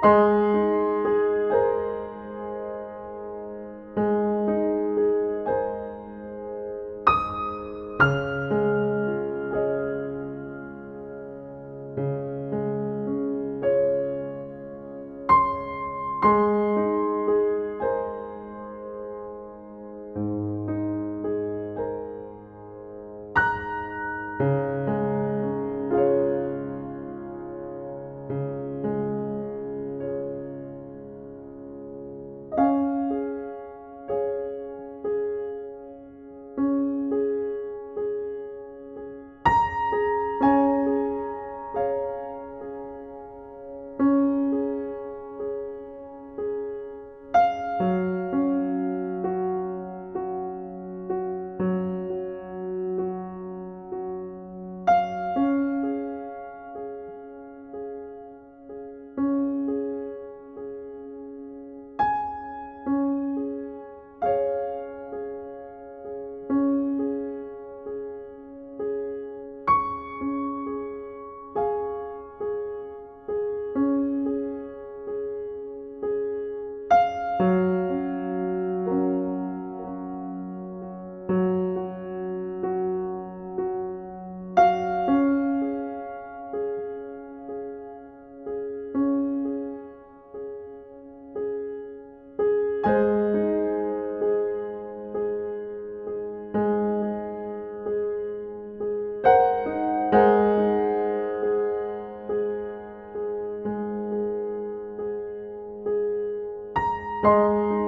Música Música